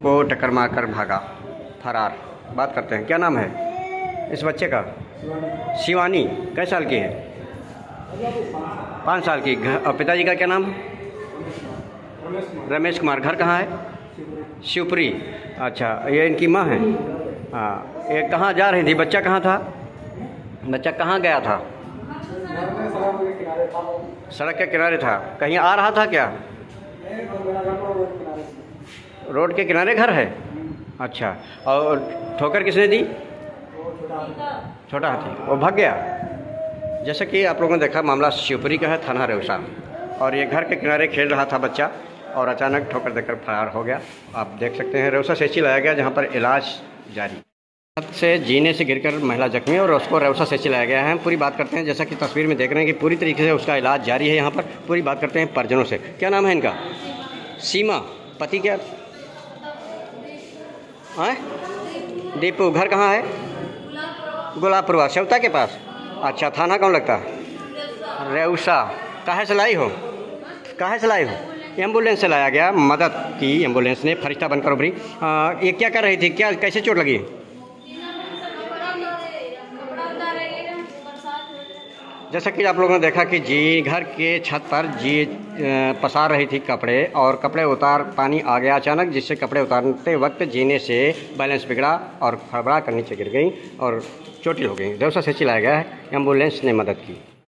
को टक्कर मारकर भागा। फरार। बात करते हैं। क्या नाम है? इस बच्चे का? शिवानी। कै साल की है? पाँच साल की। और पिताजी का क्या नाम? रमेश कुमार। घर कहाँ है? शिवपुरी। अच्छा ये इनकी माँ है? हाँ। ये कहाँ जा रही थी? बच्चा कहाँ था? बच्चा कहाँ गया था? सड़क के किनारे था। कहीं आ रहा था क्या? रोड के किनारे घर है? अच्छा। और ठोकर किसने दी? छोटा हाथी। वो भाग गया। जैसा कि आप लोगों ने देखा, मामला शिवपुरी का है, थाना रेवसा। और ये घर के किनारे खेल रहा था बच्चा और अचानक ठोकर देकर फरार हो गया। आप देख सकते हैं, रेवसा सेची लाया गया, जहाँ पर इलाज जारी। छत से जीने से गिरकर महिला जख्मी और उसको रेवसा से चिलाया गया है। हम पूरी बात करते हैं, जैसा कि तस्वीर में देख रहे हैं कि पूरी तरीके से उसका इलाज जारी है यहाँ पर। पूरी बात करते हैं परिजनों से। क्या नाम है इनका? सीमा। पति क्या? है? दीपू, घर कहाँ है? गुलाबपुरवा सेवता के पास। अच्छा थाना कौन लगता है? रेउसा। कहाँ से लाई हो? कहाँ से लाई हो? एंबुलेंस से लाया गया। मदद की एंबुलेंस ने, फरिश्ता बनकर उभरी ये क्या कर रही थी? क्या, कैसे चोट लगी? जैसा कि आप लोगों ने देखा कि जी, घर के छत पर जी पसार रही थी कपड़े और कपड़े उतार पानी आ गया अचानक, जिससे कपड़े उतारते वक्त जीने से बैलेंस बिगड़ा और फड़बड़ा कर नीचे गिर गई और चोटिल हो गई। देवसा से चिलाया गया है, एंबुलेंस ने मदद की।